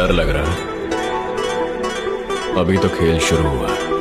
डर लग रहा है। अभी तो खेल शुरू हुआ। है